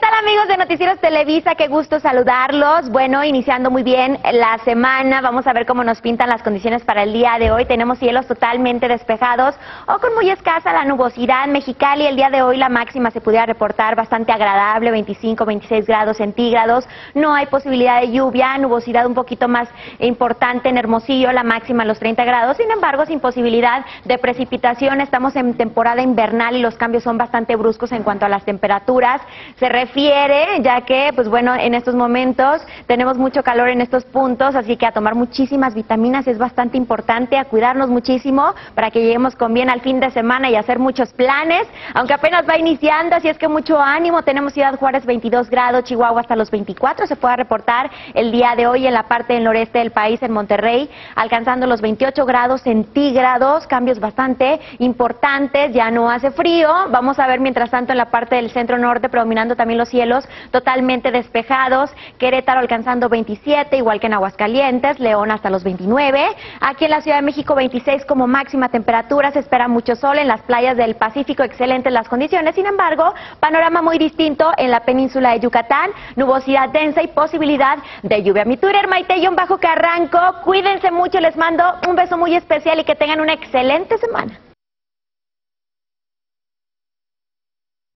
tal amigos de Noticieros Televisa? Qué gusto saludarlos. Bueno, iniciando muy bien la semana, vamos a ver cómo nos pintan las condiciones para el día de hoy. Tenemos cielos totalmente despejados o con muy escasa la nubosidad. Mexicali el día de hoy la máxima se pudiera reportar bastante agradable, 25, 26 grados centígrados. No hay posibilidad de lluvia, nubosidad un poquito más importante en Hermosillo, la máxima los 30 grados. Sin embargo, sin posibilidad de precipitación, estamos en temporada invernal y los cambios son bastante bruscos en cuanto a las temperaturas se refiere, ya que, pues bueno, en estos momentos tenemos mucho calor en estos puntos, así que a tomar muchísimas vitaminas es bastante importante, a cuidarnos muchísimo para que lleguemos con bien al fin de semana y hacer muchos planes, aunque apenas va iniciando, así es que mucho ánimo, tenemos Ciudad Juárez 22 grados, Chihuahua hasta los 24, se puede reportar el día de hoy en la parte del noreste del país, en Monterrey, alcanzando los 28 grados centígrados, cambios bastante importantes, ya no hace frío, vamos a ver mientras tanto en la parte del centro norte predominando también los cielos totalmente despejados. Querétaro alcanzando 27, igual que en Aguascalientes, León hasta los 29. Aquí en la Ciudad de México 26 como máxima temperatura, se espera mucho sol en las playas del Pacífico, excelentes las condiciones. Sin embargo, panorama muy distinto en la península de Yucatán, nubosidad densa y posibilidad de lluvia. Mi Twitter, Maite bajo Carranco, cuídense mucho, les mando un beso muy especial y que tengan una excelente semana.